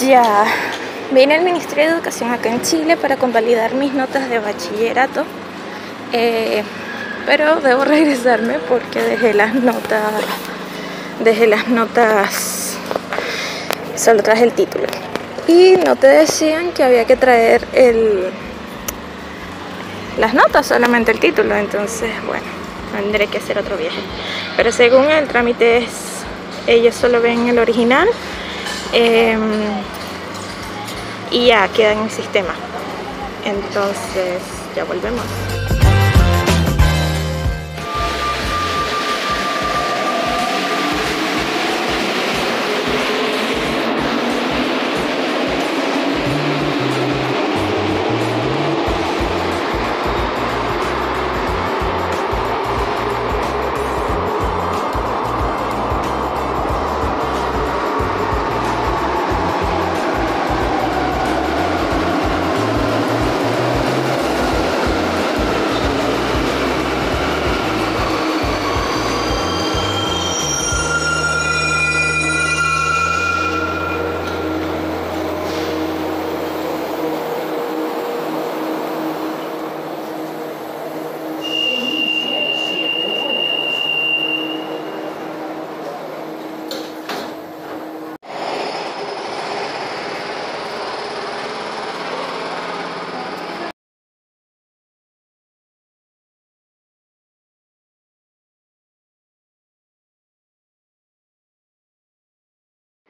Ya vine al Ministerio de Educación acá en Chile para convalidar mis notas de bachillerato, eh, pero debo regresarme porque dejé las notas, dejé las notas, solo traje el título. Y no te decían que había que traer el, las notas, solamente el título, entonces bueno, tendré que hacer otro viaje. Pero según el trámite es, ellos solo ven el original. Em, y ya queda en el sistema. Entonces ya volvemos.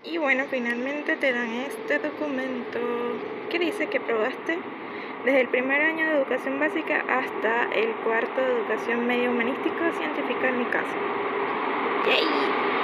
Y bueno, finalmente te dan este documento que dice que probaste desde el primer año de educación básica hasta el cuarto de educación medio humanístico científica en mi caso. ¡Yay!